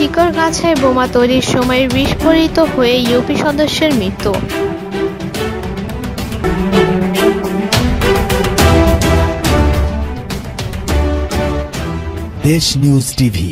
শিকড়গাছায় বোমা তৈরির সময় বিস্ফোরিত হয়ে ইউপি সদস্যের মৃত্যু। দেশ নিউজ টিভি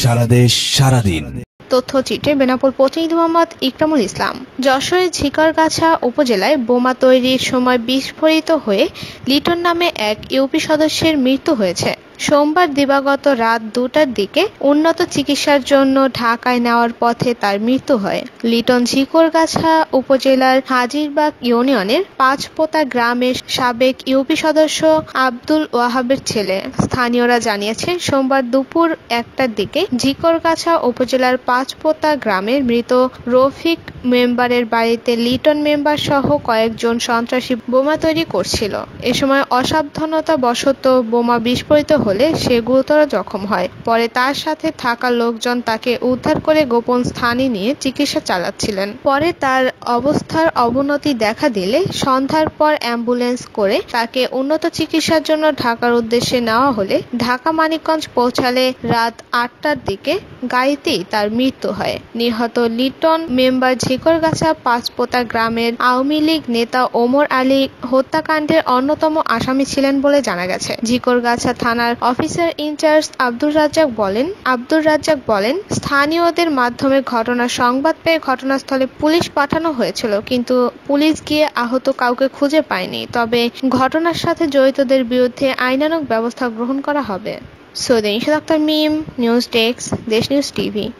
সারা দেশ সারাদিন। তথ্যচিত্রে বেনাপোল প্রতিনিধি মোহাম্মদ ইকরামুল ইসলাম। যশোরের ঝিকরগাছা উপজেলায় বোমা তৈরির সময় বিস্ফোরিত হয়ে লিটন নামে এক ইউপি সদস্যের মৃত্যু হয়েছে। সোমবার দিবাগত রাত দুটার দিকে উন্নত চিকিৎসার জন্য ঢাকায় নেওয়ার পথে তার মৃত্যু হয়। লিটন ঝিকরগাছা উপজেলার হাজিরবাগ ইউনিয়নের পাঁচপোতা গ্রামের সাবেক ইউপি সদস্য আব্দুল ওয়াহাবের ছেলে। স্থানীয়রা জানিয়েছেন, সোমবার দুপুর একটার দিকে ঝিকরগাছা উপজেলার পাঁচপোতা গ্রামের মৃত রফিক মেম্বারের বাড়িতে লিটন মেম্বার সহ কয়েকজন সন্ত্রাসী বোমা তৈরি করছিল। এ সময় অসাবধানতা বশত বোমা বিস্ফোরিত হলে সে গুরুতর জখম হয়। পরে তার সাথে থাকা লোকজন তাকে উদ্ধার করে গোপন স্থানে নিয়ে চিকিৎসা চালাচ্ছিলেন। পরে তার অবস্থার অবনতি দেখা দিলে সন্ধ্যার পর অ্যাম্বুলেন্স করে তাকে উন্নত চিকিৎসার জন্য ঢাকার উদ্দেশ্যে নেওয়া হলে ঢাকা মানিকগঞ্জ পৌঁছালে রাত আটটার দিকে গাড়িতেই তার মৃত্যু হয়। নিহত লিটন মেম্বার ঝিকরগাছা পাঁচপোতা গ্রামের আওয়ামী লীগ নেতা ওমর আলী হত্যাকাণ্ডের অন্যতম আসামি ছিলেন বলে জানা গেছে। ঝিকরগাছা থানার অফিসার ইনচার্জ আব্দুর রাজ্জাক বলেন, আব্দুর রাজ্জাক বলেন, স্থানীয়দের মাধ্যমে ঘটনার সংবাদ পেয়ে ঘটনাস্থলে পুলিশ পাঠানো হয়েছিল, কিন্তু পুলিশ গিয়ে আহত কাউকে খুঁজে পায়নি। তবে ঘটনার সাথে জড়িতদের বিরুদ্ধে আইনানুগ ব্যবস্থা গ্রহণ করা হবে। so Sudensha Akhtar Meme, News Takes, Desh News TV.